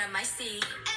get on my seat.